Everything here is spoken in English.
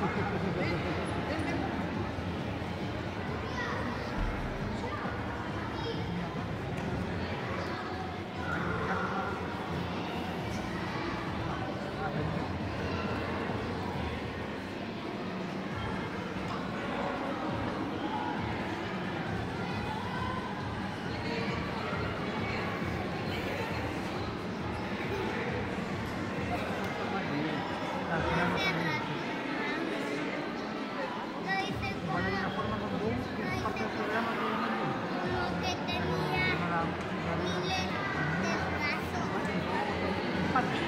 Thank you. পাচ্ছি